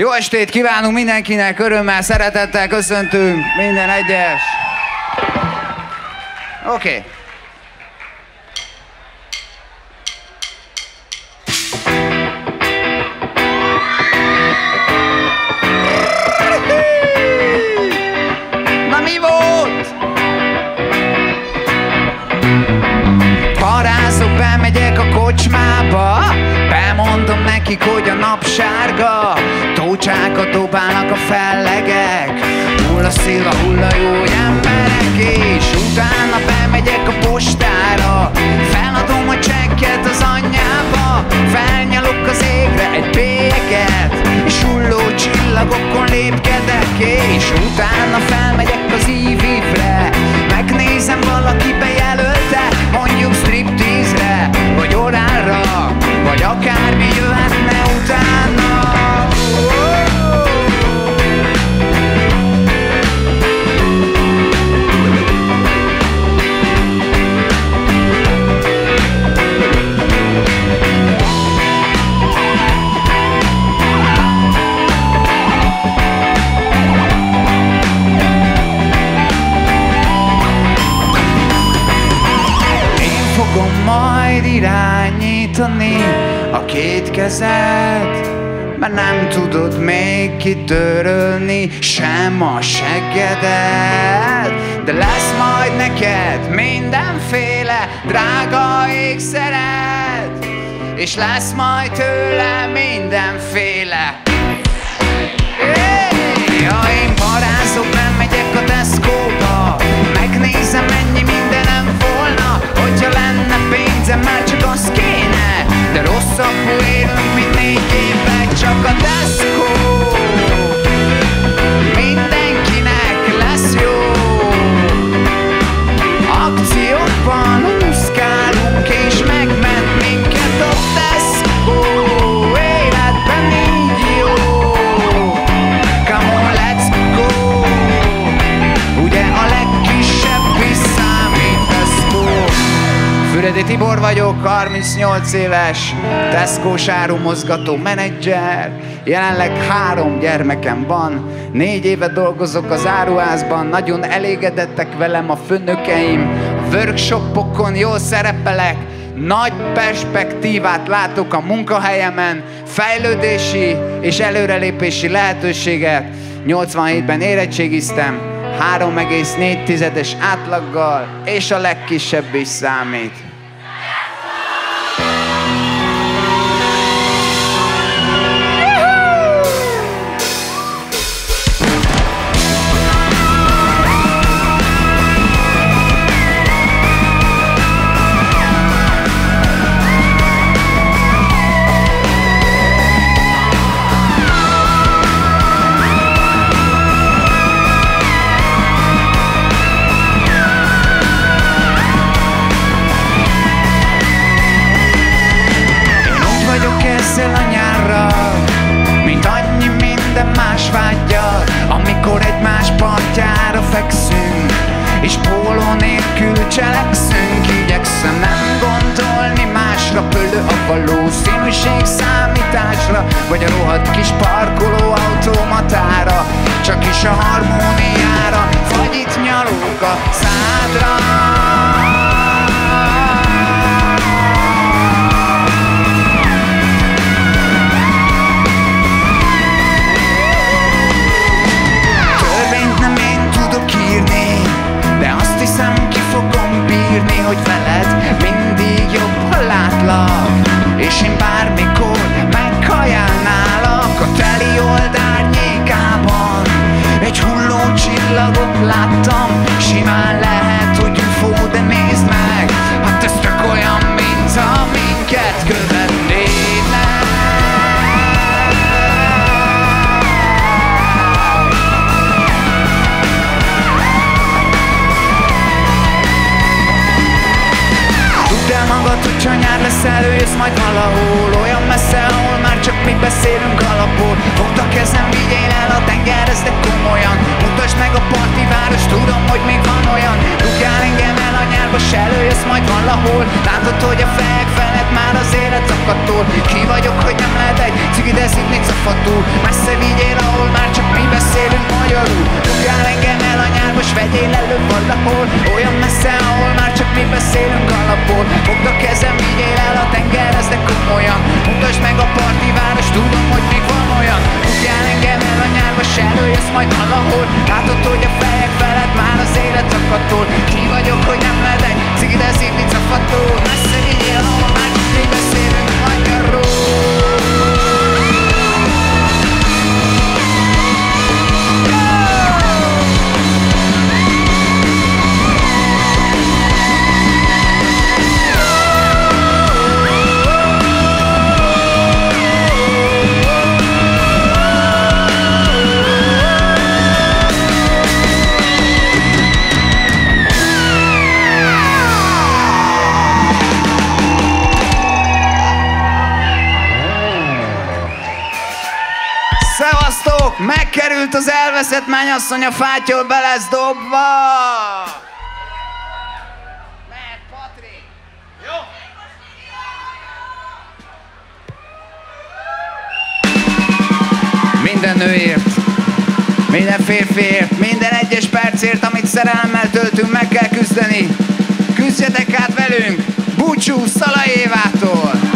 Jó estét kívánunk mindenkinek, örömmel, szeretettel köszöntünk minden egyes. Oké. Okay. Nekik, hogy a nap sárga. Tócsákat dobálnak a fellegek. Hulla szilva, hulla jó emberek És utána bemegyek a postára. Feladom a csekket az anyjába Felnyalok az égre egy bélyeget És hulló csillagokon lépkedek És utána felmegyek az ívivre Megnézem valaki bejelölte Mondjuk striptease-re Vagy orálra Vagy akármi jöhetne utána. Én majd irányítani a két kezed? Mert nem tudod még kitörölni sem a seggedet De lesz majd neked mindenféle drága ékszered. És lesz majd tőle mindenféle. Hey! Én parázok, nem megyek a Tesco-ba Megnézem, mennyi lenne pénzem, már csak az kéne De rosszabbul élünk, mint négy éve Csak a Tesco Füredi Tibor vagyok, 38 éves tesco áru mozgató menedzser Jelenleg három gyermekem van Négy éve dolgozok az áruházban Nagyon elégedettek velem a főnökeim A workshopokon jól szerepelek nagy perspektívát látok a munkahelyemen, fejlődési és előrelépési lehetőséget. 87-ben érettségiztem, 3,4-es átlaggal, és a legkisebb is számít. Majd valahol Olyan messze, ahol már csak mi beszélünk alapul. Fogd a kezem, vigyél el a tengerezd komolyan. Mutasd meg a parti város, tudom, hogy még van olyan. Rúgjál engem el a nyárba, s előjössz majd valahol. Látod, hogy a fejek felett már az élet akadtól Ki vagyok, hogy nem lehet egy cigi, de szitni cafatul Messze vigyél, ahol már csak mi beszélünk magyarul. Rúgjál engem el a nyárba, s vegyél elő valahol. Olyan messze, ahol már csak mi beszélünk alapból. Fogd a kezem, vigyél el a tengerhez, de komolyan. Mutasd meg a parti város, tudom, hogy még van olyan. Rúgjál engem el a nyárba, s előjössz majd valahol. Látod, hogy a fejek felett már az élet akadtól Ki vagyok, hogy nem lehet egy cigi, de szívni cafatól Messze vigyél, ahol már csak mi beszélünk magyarul Szevasztok! Megkerült az elveszett mennyasszony, a fátyol be lesz dobva! Minden nőért, minden férfiért, minden egyes percért, amit szerelemmel töltünk, meg kell küzdeni. Küzdjetek át velünk! Búcsú Szalai Évától!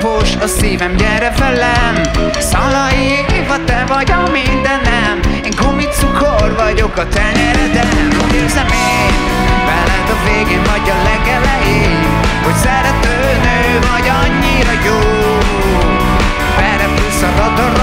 Napos a szívem, gyere velem. Szalai Éva, te vagy a mindenem. Én gumicukor vagyok a tenyereden. Úgy érzem én, veled a végén vagy a legelején Hogy szerető nő vagy annyira jó. Berepülsz a radar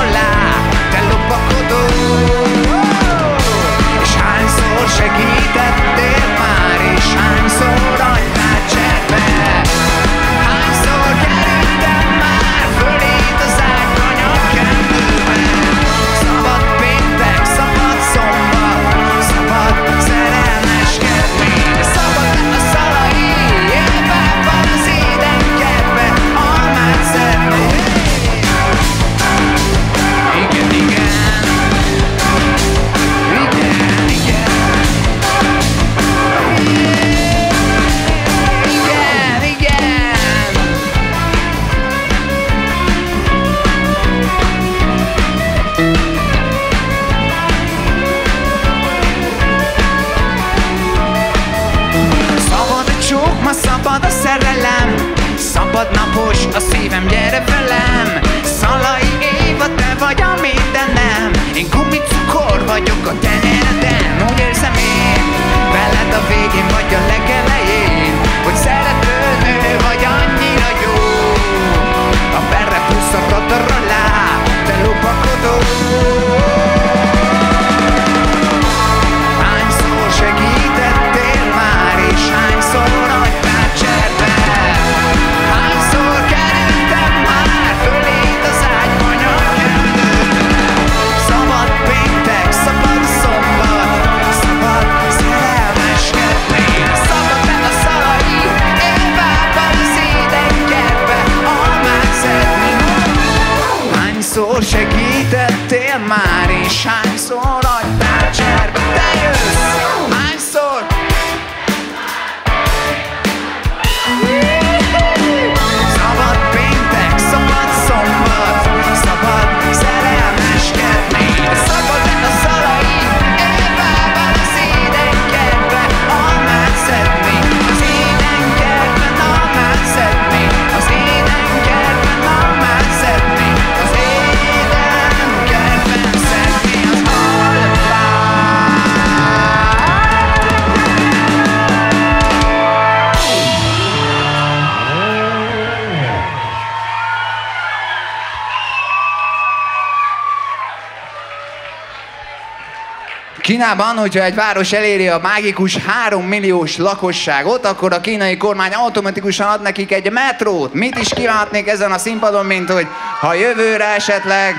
Kínában, hogyha egy város eléri a mágikus 3 milliós lakosságot, akkor a kínai kormány automatikusan ad nekik egy metrót. Mit is kívánhatnék ezen a színpadon, mint hogy ha jövőre esetleg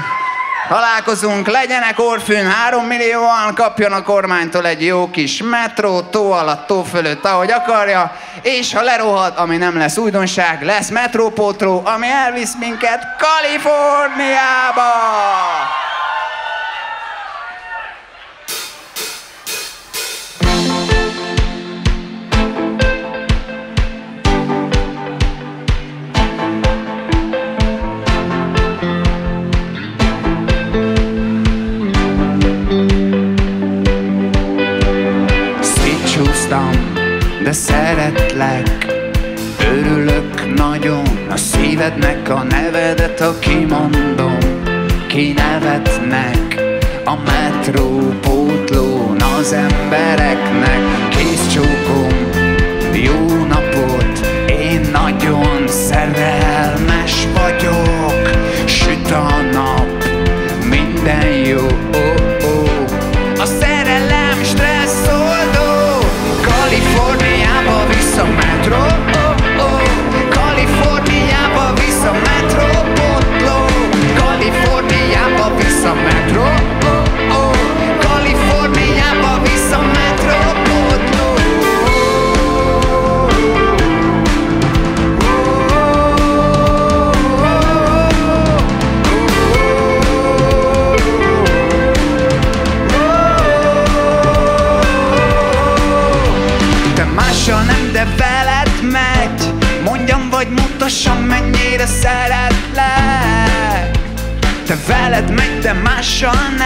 találkozunk, legyenek orfűn, 3 millióan kapjon a kormánytól egy jó kis metró, tó alatt, tó fölött, ahogy akarja, és ha lerohad, ami nem lesz újdonság, lesz metrópótró, ami elvisz minket Kaliforniába!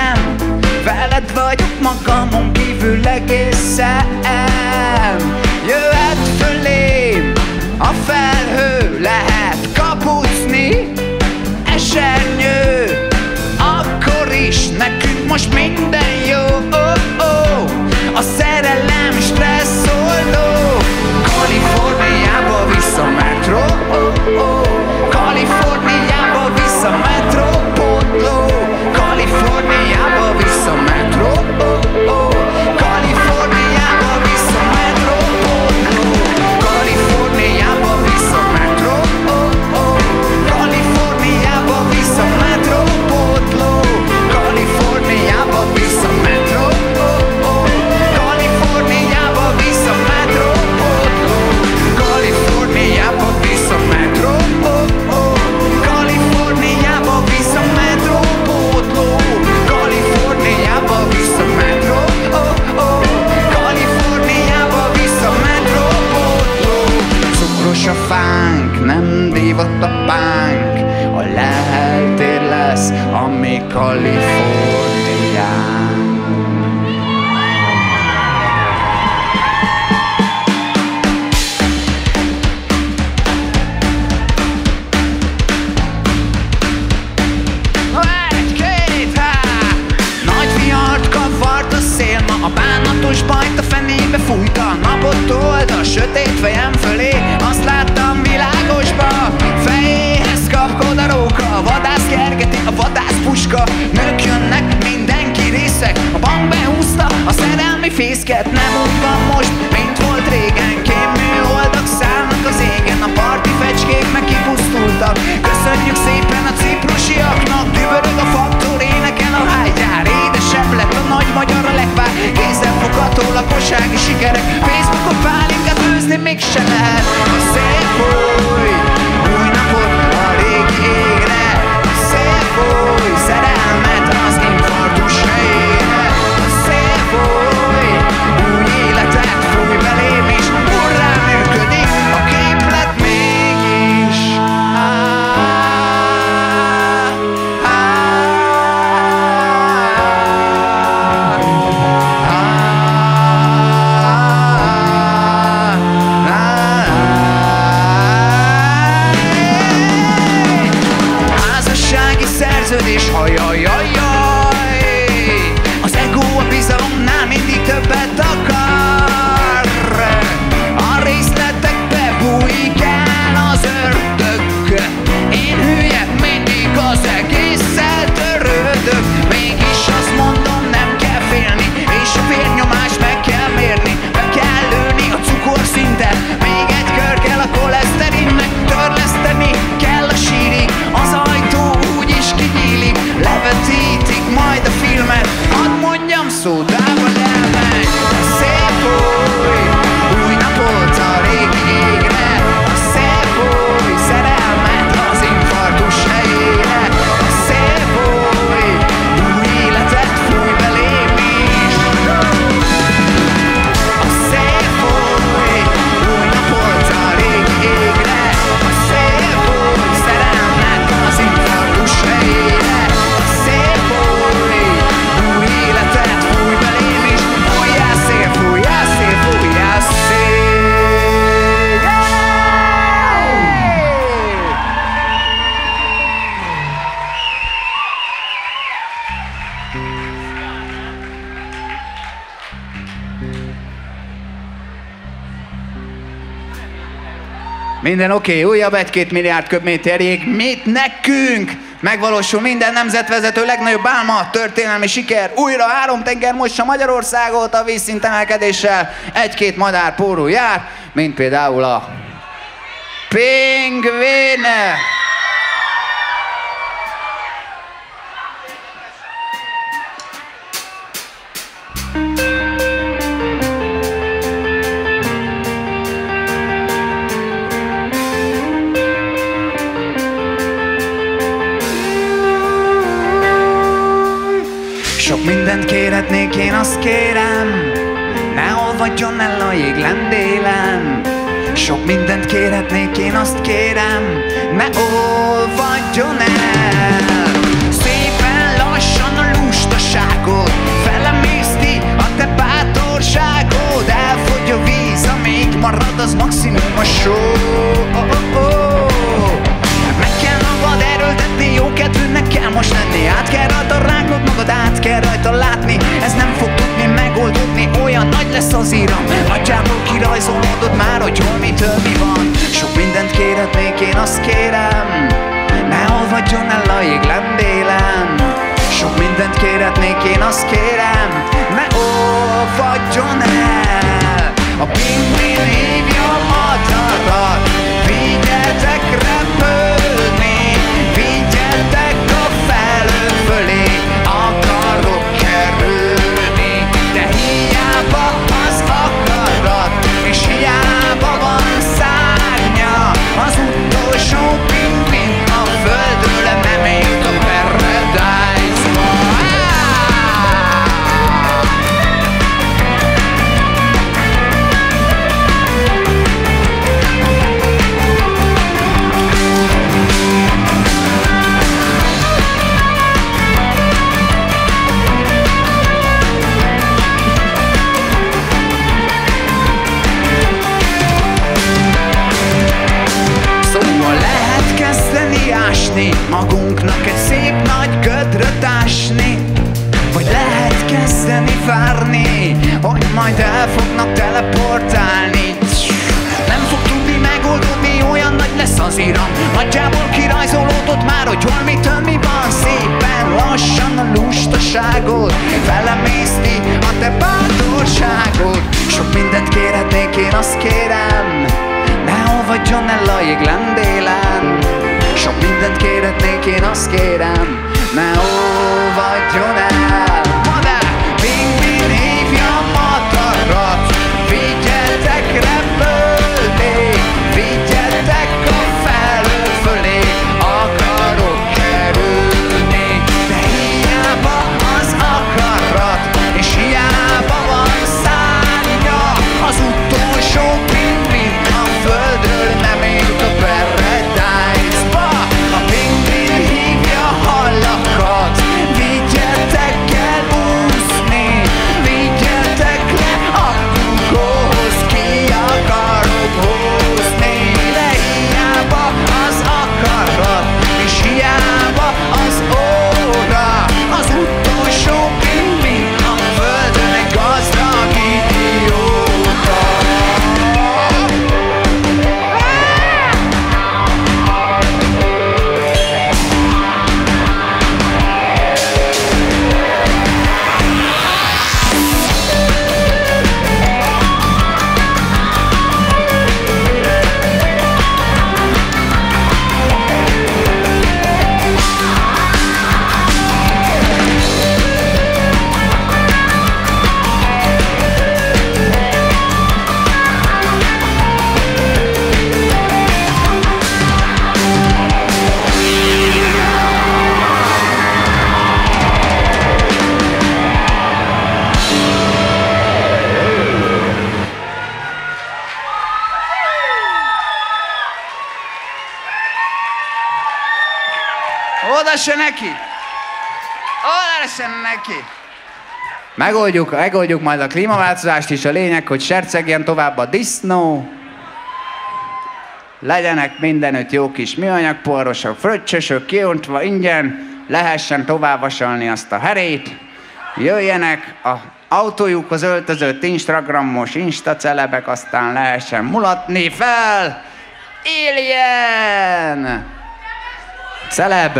nem. Veled vagyok magamon kívül egészen. Minden oké, okay, újabb egy-két milliárd köbméter jég. Mit nekünk? Megvalósul minden nemzetvezető legnagyobb álma, történelmi siker. Újra három tenger mossa Magyarországot a vízszintemelkedéssel. Egy-két madár póró jár, mint például a pingvin. Sok kérhetnék, én azt kérem. Ne olvadjon el a jég lendélen Sok mindent kérhetnék, én azt kérem. Ne olvadjon el. Szépen lassan a lustaságot Felemészti a te bátorságod. Elfogy a víz, amíg marad az maximum a só oh, oh, oh. Erőltetni, jó kedvűnek kell most lenni. Át kell rajta rágnod magad, át kell rajta látni. Ez nem fog tudni megoldódni, olyan nagy lesz az iram. Nagyjából kirajzolódod már, hogy hol mitől mi van. Sok mindent kérhetnék, én azt kérem. Ne olvadjon el a jég Sok mindent kérhetnék, én azt kérem. Ne olvadjon el A pingvin megoldjuk, megoldjuk majd a klímaváltozást is, a lényeg, hogy sercegjen tovább a disznó, legyenek mindenütt jó kis műanyagporosok, fröccsösök, kiöntve ingyen, lehessen tovább vasalni azt a herét, jöjjenek a autójukhoz öltözött Instagramos instacelebek, aztán lehessen mulatni fel, Alien! Celeb!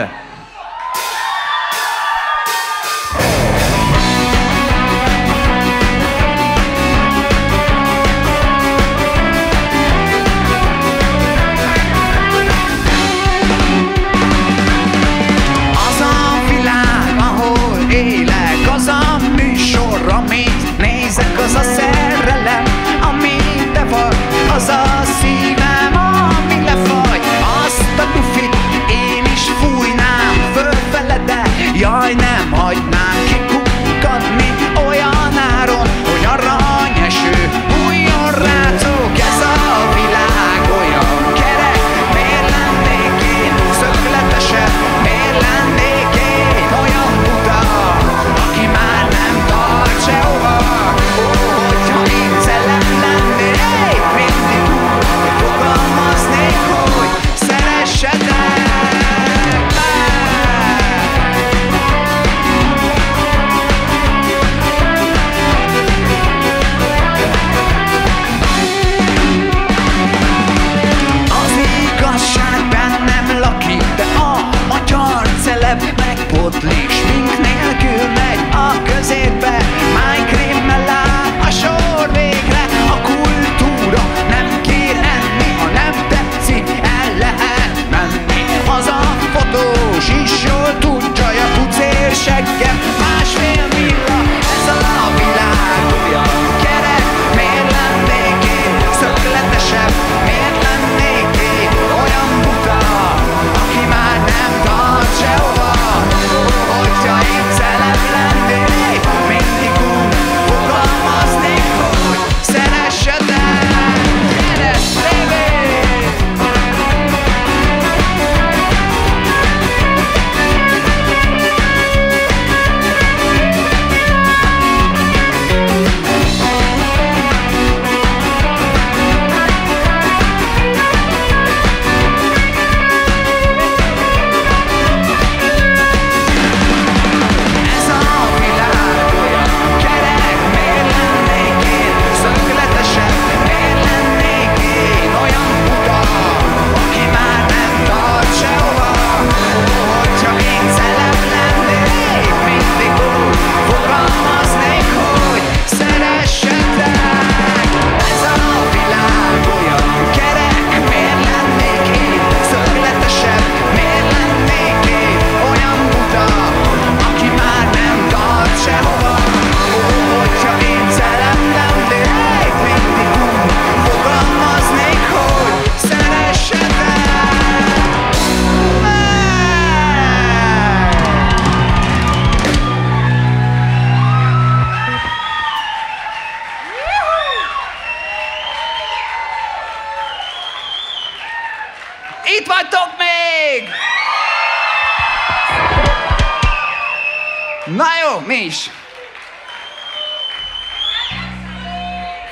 casa.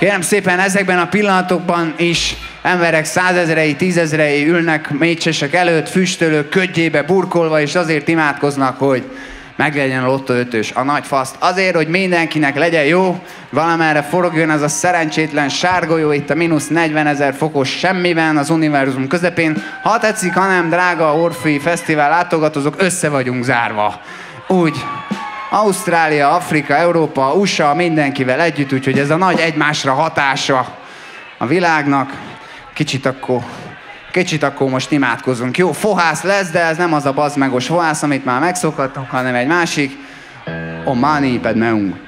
Kérem szépen ezekben a pillanatokban is emberek százezrei, tízezrei ülnek mécsesek előtt, füstölők ködjébe burkolva, és azért imádkoznak, hogy meglegyen a Lotto 5 a nagy faszt. Azért, hogy mindenkinek legyen jó, valamerre forogjon ez a szerencsétlen sárgolyó itt a mínusz 40 ezer fokos semmiben az univerzum közepén. Ha tetszik, hanem drága Orfi Fesztivál látogatózók, össze vagyunk zárva. Úgy, Ausztrália, Afrika, Európa, USA mindenkivel együtt, úgyhogy ez a nagy egymásra hatása a világnak. Kicsit akkor, kicsit akkor most imádkozunk. Jó, fohász lesz, de ez nem az a bazmegos fohász, amit már megszokhattunk, hanem egy másik. Omani, pedig meunk.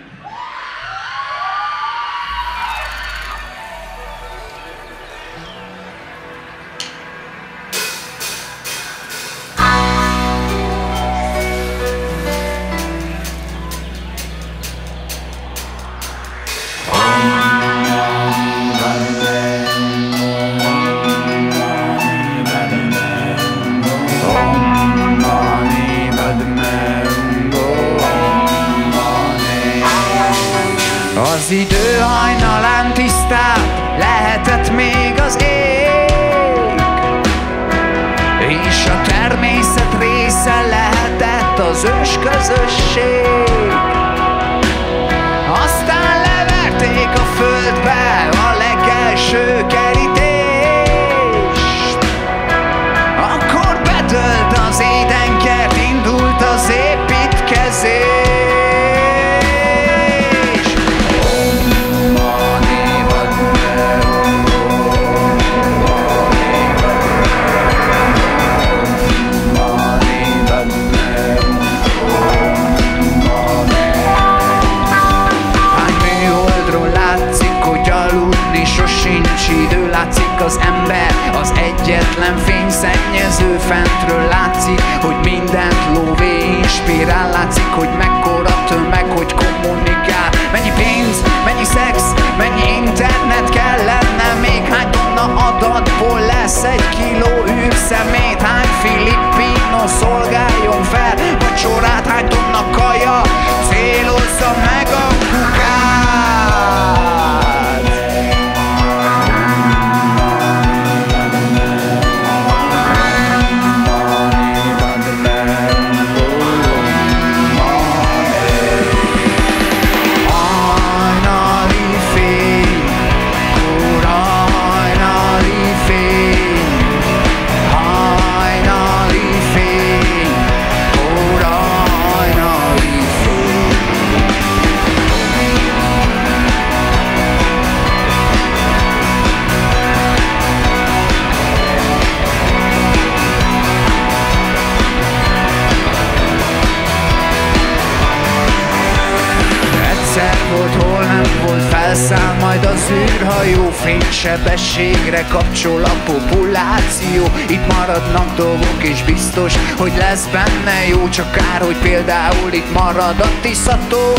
Űrhajó Fénysebességre kapcsol a populáció. Itt maradnak dolgok és biztos, hogy lesz benne jó. Csak kár, hogy például itt marad a tiszató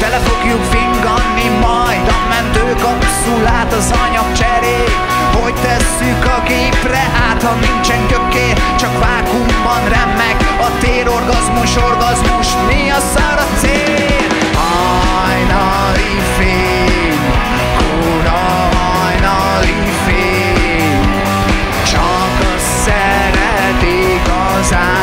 Tele fogjuk finganni majd a mentőkapszulát Az anyagcserék hogy tesszük a gépre? Át, ha nincsen gyökér Csak vákumban remeg a térorgazmus, orgazmus. Mi a szar a cél? Hajnali fél pensar.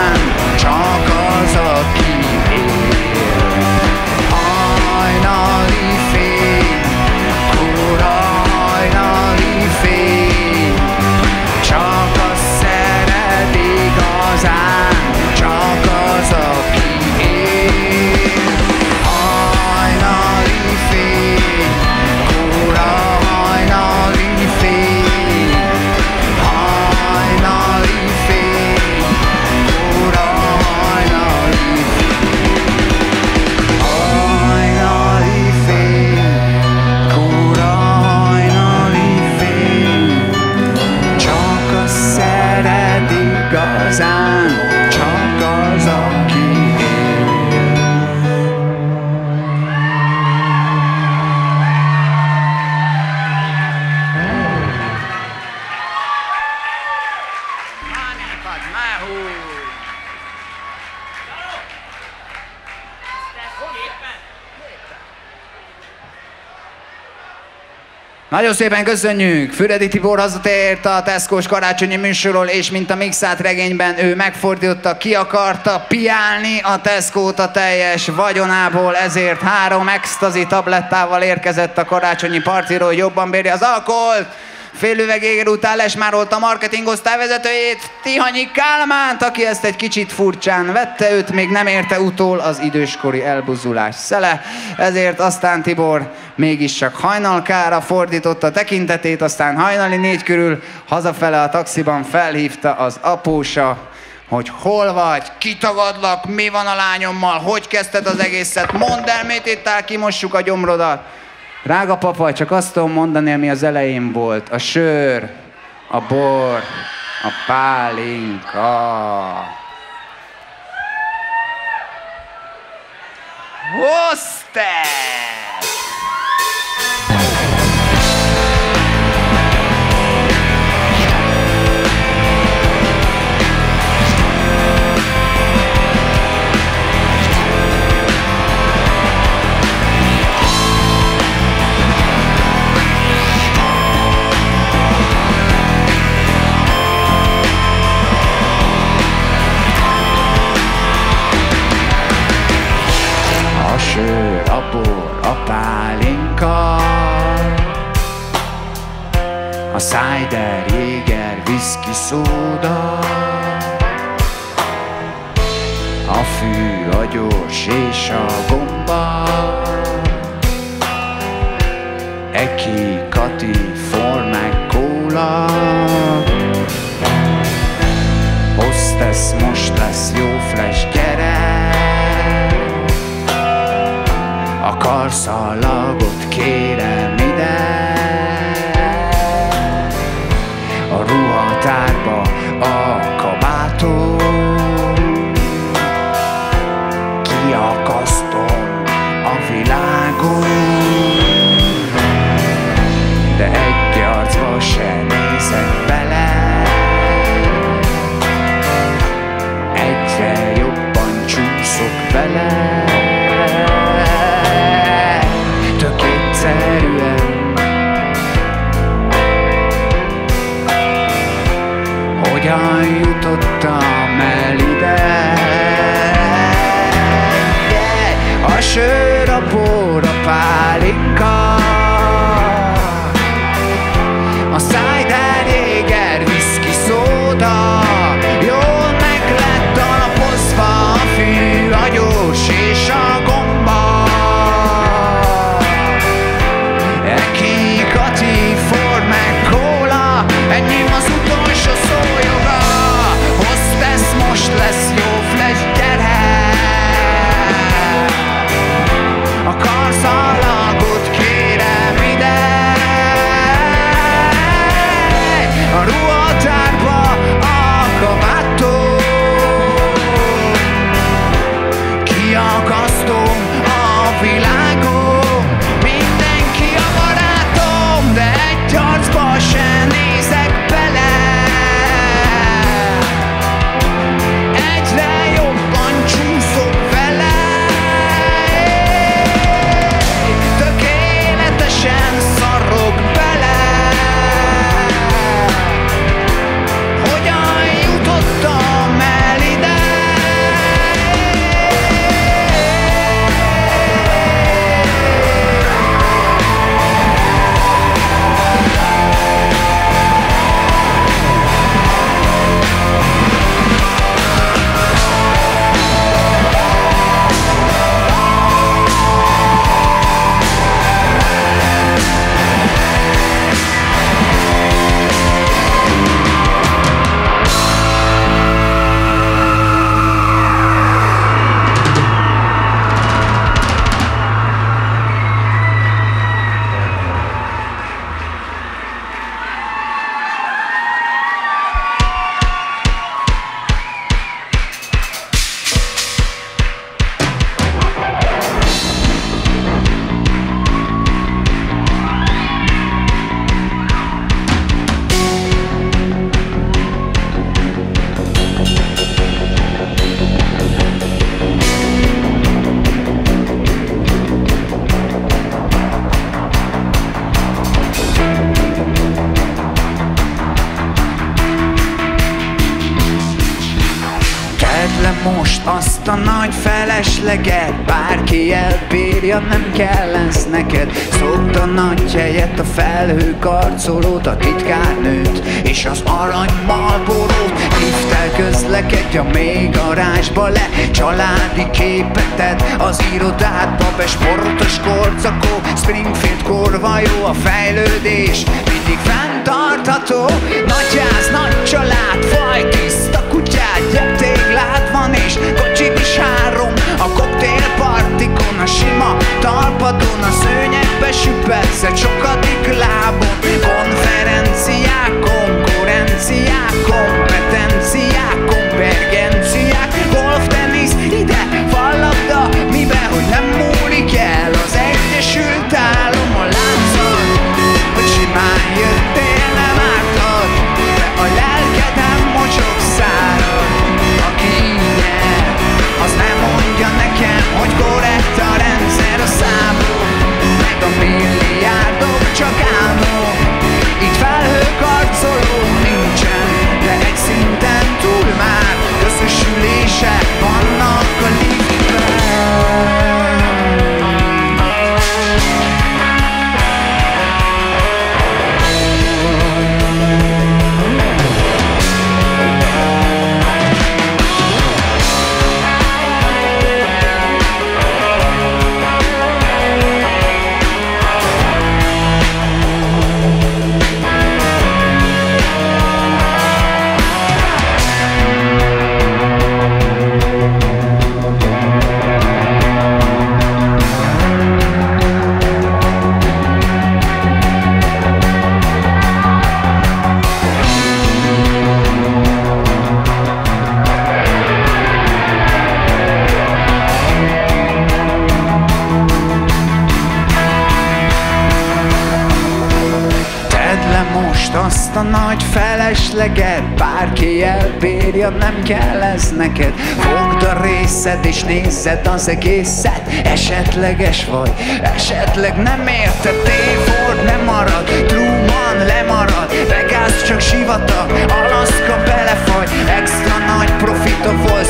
Nagyon szépen köszönjük! Füredi Tibor hazatért a Tesco-s karácsonyi műsorról, és mint a Mixát regényben ő megfordította, ki akarta piálni a tesco a teljes vagyonából, ezért három extazi tablettával érkezett a karácsonyi partiról, jobban bérje az alkoholt. Fél üveg éger után lesmárolt a marketing osztályvezetőjét, Tihanyi Kálmánt, aki ezt egy kicsit furcsán vette, őt még nem érte utól az időskori elbuzulás szele, ezért aztán Tibor mégiscsak hajnalkára fordította tekintetét, aztán hajnali négy körül hazafele a taxiban felhívta az apósa, hogy hol vagy, kitagadlak, mi van a lányommal, hogy kezdted az egészet, mondd el, mit itt áll, kimossuk a gyomrodat. Drága papa, csak azt tudom mondani, ami az elején volt. A sör, a bor, a pálinka. Hoztál! Sör, a bor, a pálinka A cider, jéger, viszki, szóda. A fű, a gyors és a gomba. Eki, Kati, formák, kóla. Hostess, most azt a nagy felesleget. Bárki elbírja, nem kell ez neked. Szokd a nagy helyet, a felhő karcolót A titkárnőt és az arany malborót Hívtál közlekedj a mély garázsba le. Családi képeted az irodádba Be. Sportos korcakó, Springfield korva jó A fejlődés mindig fenntartható. Nagyház, nagy család, faj, tiszta kutyád Gyeptéglád van és kocsid is három. A koktélpartikon, a sima talpadon A szőnyegbe süppedsz egy sokadik lábon. Konferenciák, konkurenciák, kompetenciák, és az egészet Esetleges vagy, esetleg nem érted tévord nem marad, Truman lemarad Vegas csak sivatag, Alaszka belefagy Extra nagy profita volt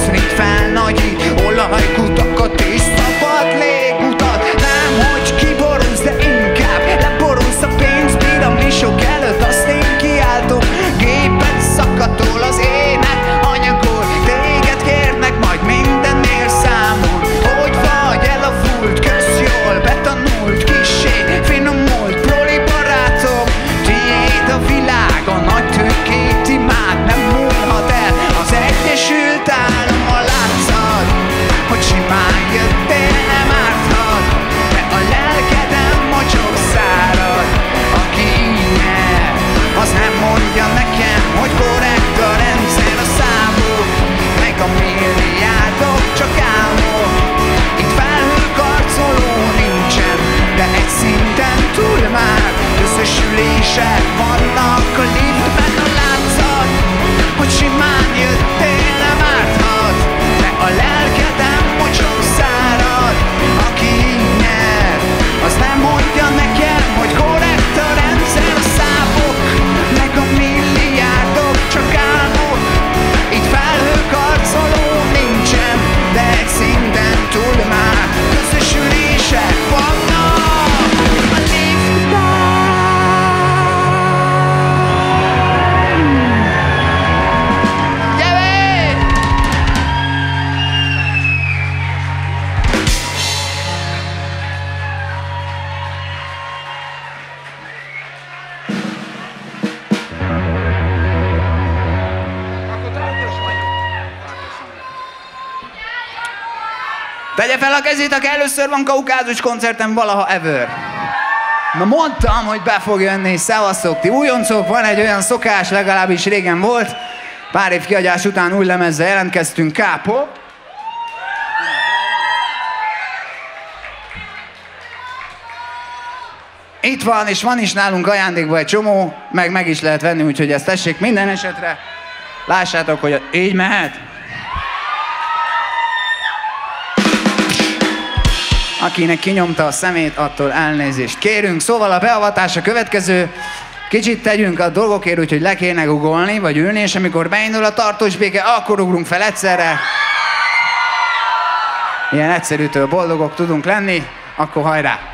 Tegye fel a kezét, aki először van kaukázus koncerten valaha ever. Na mondtam, hogy be fog jönni, szevasztok ti újoncok, van egy olyan szokás, legalábbis régen volt, pár év kiadás után új lemezzel jelentkeztünk, Kápo. Itt van, és van is nálunk ajándékban egy csomó, meg meg is lehet venni, úgyhogy ezt tessék minden esetre. Lássátok, hogy így mehet. Akinek kinyomta a szemét, attól elnézést kérünk. Szóval a beavatás a következő. Kicsit tegyünk a dolgokért, úgyhogy le kéne googolni, vagy ülni, és amikor beindul a tartós béke, akkor ugrunk fel egyszerre. Ilyen egyszerűtől boldogok tudunk lenni, akkor hajrá!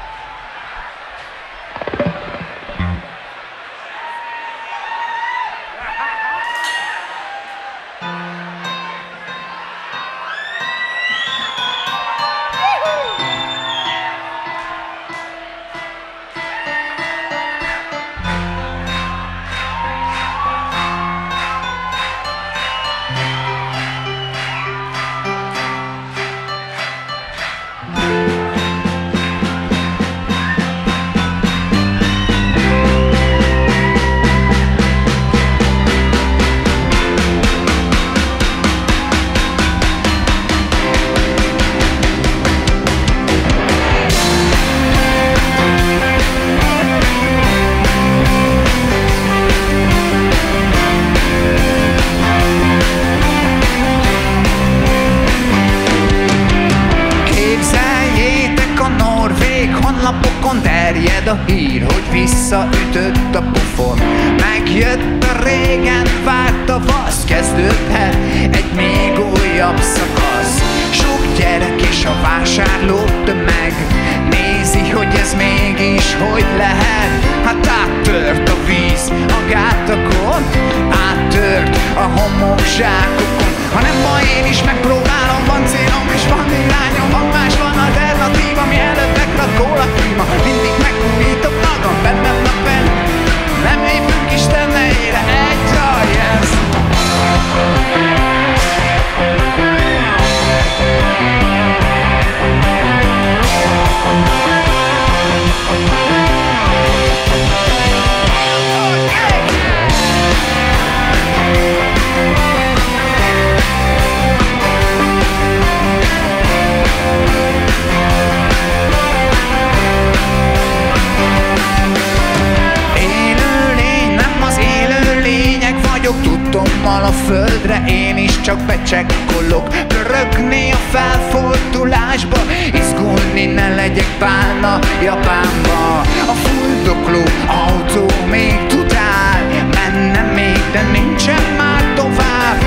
Földre én is csak becsekkolok. Pörögni a felfordulásba Izgulni ne legyek pálna Japánba. A fuldokló autó még tud áll Mennem még, de nincsen már tovább.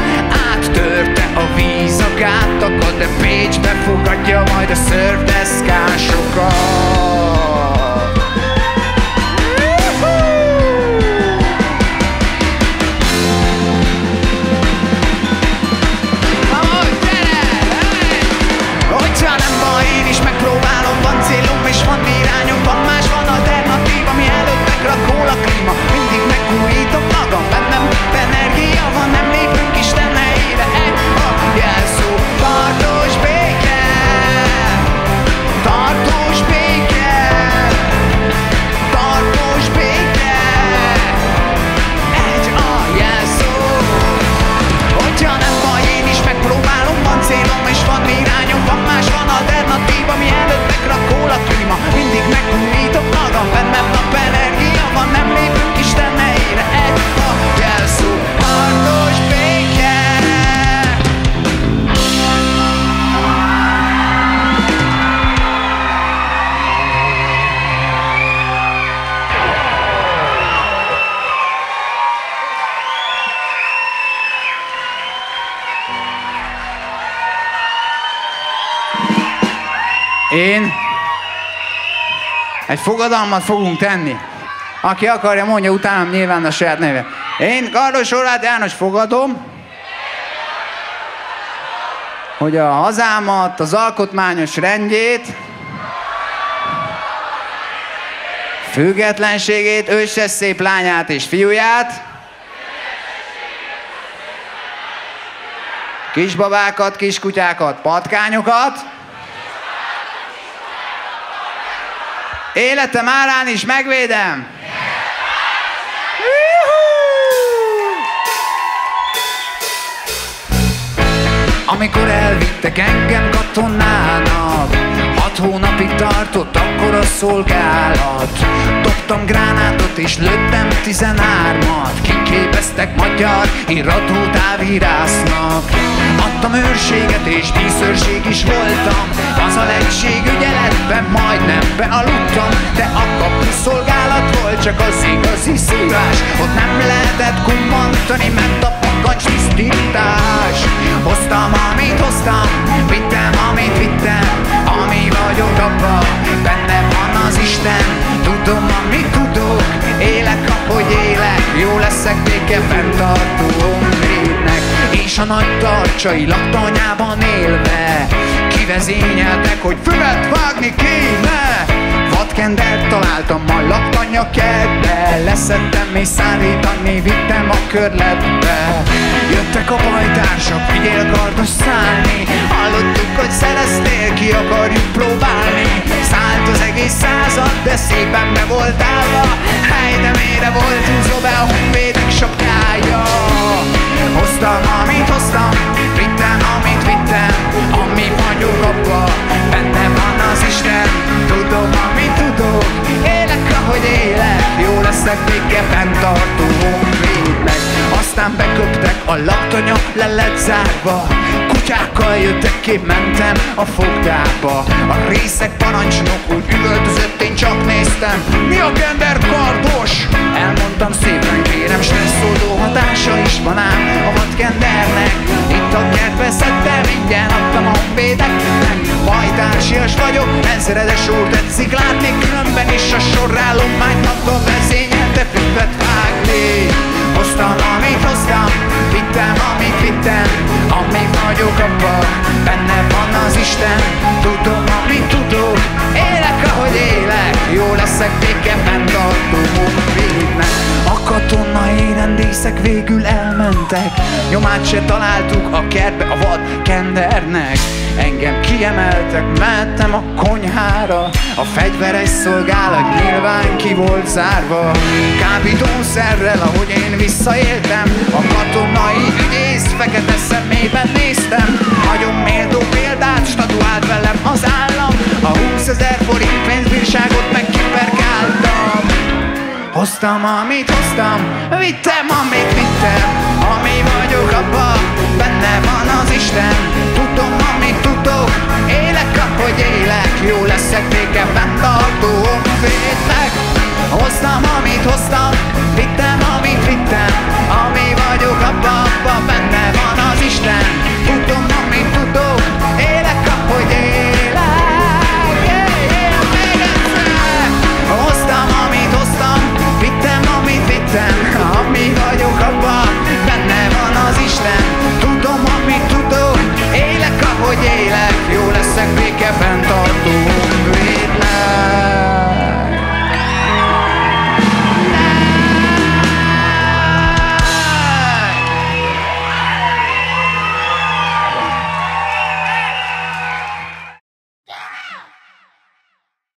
Áttörte a víz a gátakat De Pécsbe fogadja majd a szörfdeszkásokat Én egy fogadalmat fogunk tenni. Aki akarja, mondja utánam nyilván a saját neve. Én Kardos Horváth János fogadom, hogy a hazámat, az alkotmányos rendjét, függetlenségét, őses szép lányát és fiúját, kisbabákat, kiskutyákat, patkányokat, Életem árán is megvédem. Amikor elvittek engem katonának Hat hónapig tartott akkor a szolgálat. Dobtam gránátot és lőttem tizenármat Kiképeztek magyar iratú távírásznak. Adtam őrséget és díszőrség is voltam. Az a legség ügyeletben majdnem bealudtam. De a kapu szolgálat volt csak az igazi szívás. Ott nem lehetett kummantani, mert a pakancs tisztítás. Hoztam, amit hoztam, vittem, amit vittem vagyok abba, benne van az Isten. Tudom, amit tudok, élek, ahogy élek. Jó leszek béke fenntartó honvédnek És a nagy tartsai laktanyában élve Kivezényeltek, hogy füvet vágni kéne. Vadkendert találtam a laktanya kertbe Leszettem és szállítani, vittem a körletbe Jöttek a bajtársak, figyél kardos szállni. Hallottuk, hogy szereztél, ki akarjuk próbálni. Szállt az egész század, de szépen be volt állva. Hely, de mire volt húzó be a honvédek sapkája. Hoztam, amit hoztam, vittem, amit vittem Ami vagyok abba, benne van az Isten Tudom, amit tudok, élek, ahogy élek Jó leszek béke fenntartó honvédnek Aztán beköptek, a laktanya le lett zárva. Kutyákkal jöttek ki, mentem a fogdába. A részek parancsnok úgy üvöltözött, én csak néztem. Mi a gender kardos? Elmondtam szépen, kérem, stresszoló hatása is van ám a vadkendernek Itt a kertbe szedtem, ingyen adtam a honvédeknek Bajtársias vagyok, ezredes úr tetszik látni Különben is a sorrállományt adta vezényelte füvet vágni Hoztam, amit hoztam, vittem, amit vittem Ami vagyok abba, benne van az Isten. Tudom, amit tudok, élek, ahogy élek. Jó leszek béke rendészek végül elmentek. Nyomát se találtuk a kertbe a vad kendernek. Engem kiemeltek, mehettem a konyhára. A fegyveres szolgálat nyilván ki volt zárva. Kábítószerrel, ahogy én visszaéltem A katonai ügyész fekete szemében néztem. Nagyon méltó példát statuált velem az állam. A 20 ezer forint pénzbírságot meg kiperkáltam Hoztam, amit hoztam, vittem, amit vittem. Ami vagyok abba, benne van az Isten. Tudom, amit tudok, élek, ahogy élek. Jó leszek nékem, fenntartóm, védnek Hoztam, amit hoztam, vittem, amit vittem. Ami vagyok abba, abba benne van az Isten. Tudom,